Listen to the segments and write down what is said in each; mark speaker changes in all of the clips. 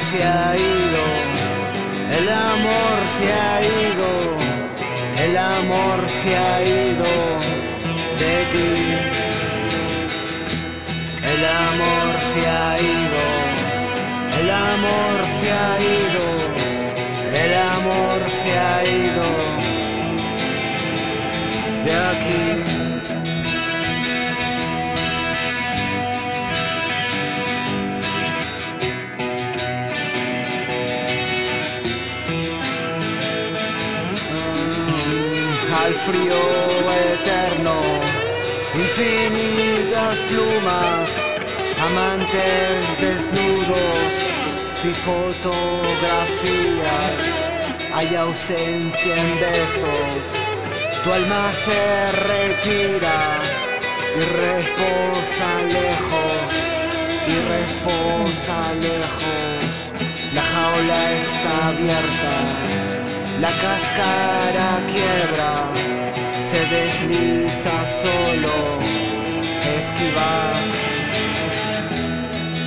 Speaker 1: se ha ido, el amor se ha ido, el amor se ha ido de ti. El amor se ha ido, el amor se ha ido, el amor se ha ido de aquí. Al frío eterno, infinitas plumas, amantes desnudos y fotografías, hay ausencia en besos, tu alma se retira y reposa lejos, y reposa lejos, la jaula está abierta la cáscara quiebra, se desliza solo, esquivas,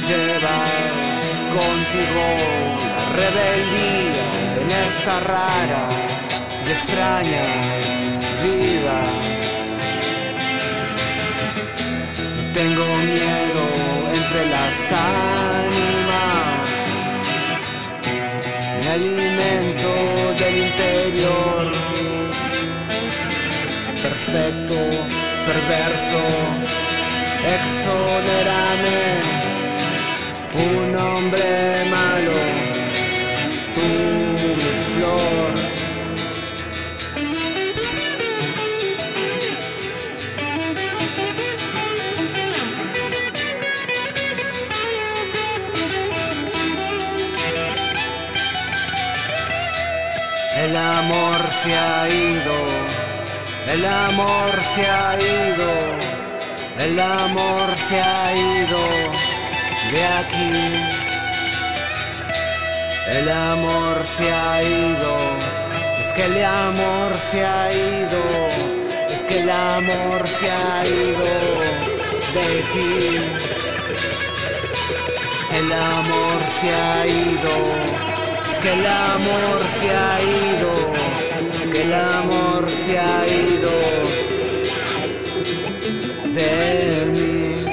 Speaker 1: llevas contigo la rebeldía en esta rara y extraña vida. Tengo miedo entre las ánimas, alimento dell'interior. Perfetto, perverso, exonerame. El amor se ha ido, el amor se ha ido, el amor se ha ido. De aquí. El amor se ha ido, es que el amor se ha ido, es que el amor se ha ido. De ti. El amor se ha ido que el amor se ha ido, es que el amor se ha ido de mí.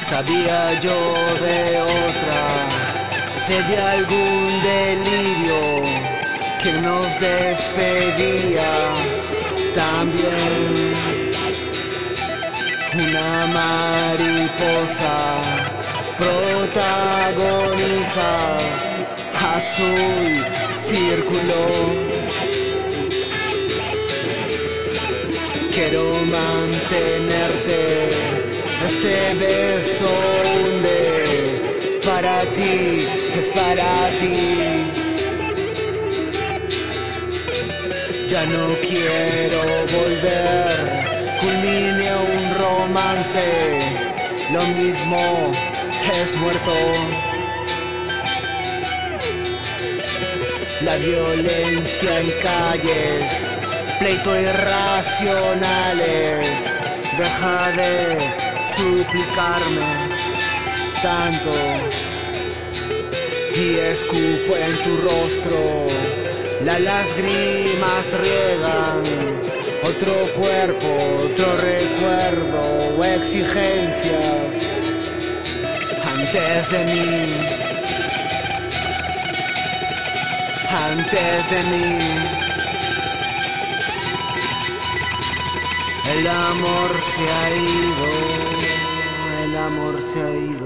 Speaker 1: Sabía yo de otra, sé de algún delirio que nos despedía también. Una mariposa protagonizas azul círculo. Quiero mantenerte este beso hunde para ti es para ti Ya no quiero volver, culmine un romance, lo mismo es muerto. La violencia en calles, pleito irracionales, deja de suplicarme tanto y escupo en tu rostro las lágrimas riegan otro cuerpo, otro recuerdo o exigencias antes de mí, antes de mí. El amor se ha ido, el amor se ha ido.